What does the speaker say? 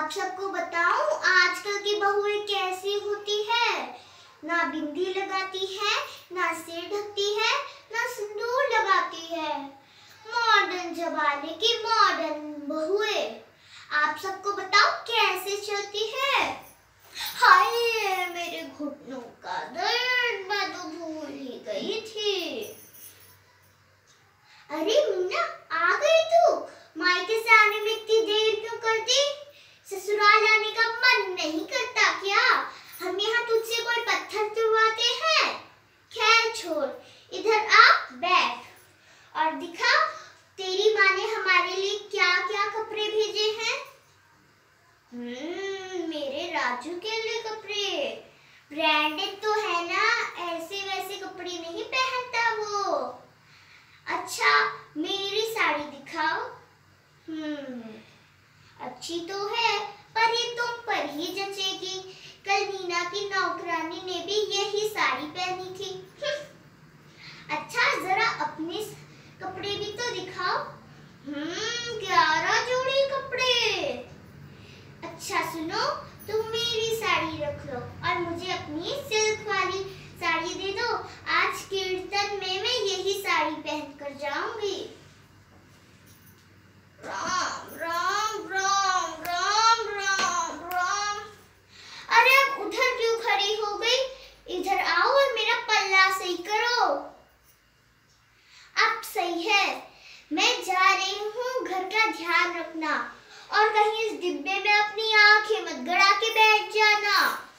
आप सबको बताऊँ आजकल की बहुएँ कैसी होती है ना बिंदी लगाती है, ना सिर ढकती है ना सिंदूर लगाती है मॉडर्न जमाने की मॉडर्न बहुए। आप सबको बताओ कैसे चलती है? हाय मेरे घुटनों का दर्द मैं तो भूल ही गई थी अरे मीना आ गई तू मायके से आने में इतनी देर क्यों करती ससुराल आने का मन नहीं करता क्या हम यहाँ तुझसे कोई पत्थर तुड़वाते हैं खैर छोड़ इधर आ बैठ और दिखा तेरी माँ ने हमारे लिए क्या क्या कपड़े भेजे हैं हम्म मेरे राजू के लिए कपड़े। ब्रांडेड तो है ना, ऐसे वैसे कपड़े नहीं पहनता वो। अच्छा मेरी साड़ी दिखाओ। हम्म अच्छी तो है, पर ये तुम पर ही जचेगी। कल मीना की नौकरानी ने भी यही साड़ी पहनी थी। अच्छा जरा अपने कपड़े भी तो दिखाओ। हम्म ग्यारह जोड़ी कपड़े। अच्छा सुनो तुम मेरी साड़ी रख लो और मुझे अपनी सिल्क वाली साड़ी दे दो। आज कीर्तन में मैं यही साड़ी पहन कर जाऊँगी करो। अब सही है। मैं जा रही हूँ, घर का ध्यान रखना। और कहीं इस डिब्बे में अपनी आँखें मत गड़ा के बैठ जाना।